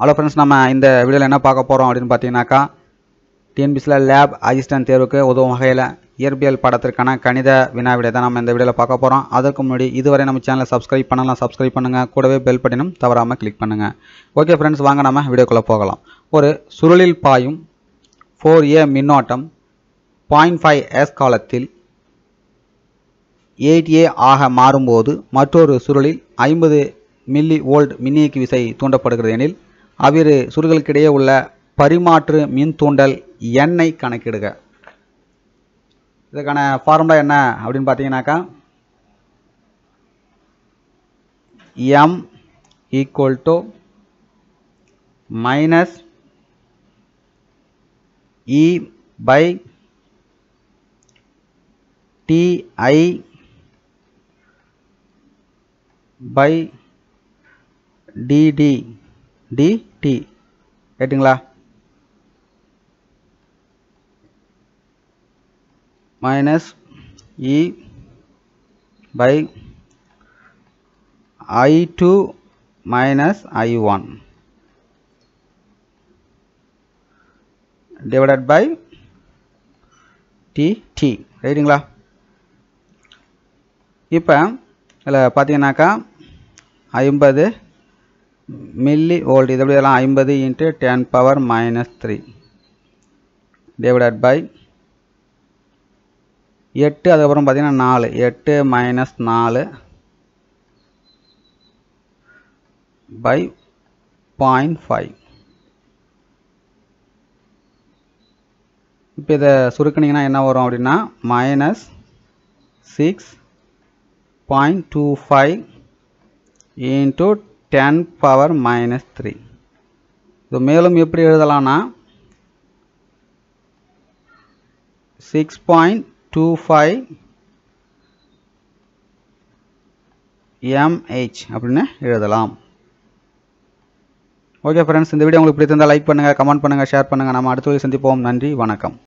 Hello friends நம்ம இந்த வீடியோவில் என்ன பார்க்க போகிறோம் அப்படின்னு பார்த்தீங்கன்னாக்கா டிஎன்பிசியில் லேப் அசிஸ்டன்ட் தேர்வுக்கு உதவும் வகையில் இயற்பியல் படத்திற்கான கணித வினா விடை தான் நம்ம இந்த வீடியோவில் பார்க்க போகிறோம் அதற்கு முன்னாடி இதுவரை நம்ம சேனலை சப்ஸ்கிரைப் பண்ணலாம் சப்ஸ்கிரைப் பண்ணுங்கள் கூடவே பெல் பட்டினும் தவறாமல் கிளிக் பண்ணுங்கள் ஓகே ஃப்ரெண்ட்ஸ் வாங்க நம்ம வீடியோக்குள்ளே போகலாம். ஒரு சுருளில் பாயும் ஃபோர் ஏ மின்னோட்டம் பாயிண்ட் ஃபைவ் எஸ் காலத்தில் எயிட் ஏ ஆக மாறும்போது மற்றொரு சுருளில் ஐம்பது மில்லி வோல்ட் மின்னியக்கு விசை தூண்டப்படுகிறது எனில் அவ்விரு சுருள்களுக்கிடையே உள்ள பரிமாற்று மின் தூண்டல் எண்ணை கணக்கிடுக. இதுக்கான ஃபார்முலா என்ன அப்படின்னு பார்த்தீங்கன்னாக்கா M equal to minus E by DI by DT DT ரைட்டுங்களா minus E by I two minus I one divided by T ரைட்டுங்களா இப்போ இதில் பார்த்தீங்கன்னாக்கா ஐம்பது மில்லி வோல்ட் இதை எல்லாம் ஐம்பது into ten power minus three divided by எட்டு அதுக்கப்புறம் பார்த்தீங்கன்னா நாலு. எட்டு மைனஸ் நாலு பை பாயிண்ட் ஃபைவ் இப்போ இதை சுருக்கினீங்கன்னா என்ன வரும் அப்படின்னா minus six point two five into ten power minus three இது மேலும் எப்படி எழுதலாம்னா six point two five MH அப்படின்னு எழுதலாம். ஓகே ஃப்ரெண்ட்ஸ் இந்த வீடியோ உங்களுக்கு பிடித்திருந்தால் லைக் பண்ணுங்கள் கமெண்ட் பண்ணுங்கள் ஷேர் பண்ணுங்கள் நம்ம அடுத்த வீடியோ சந்திப்போம். நன்றி வணக்கம்.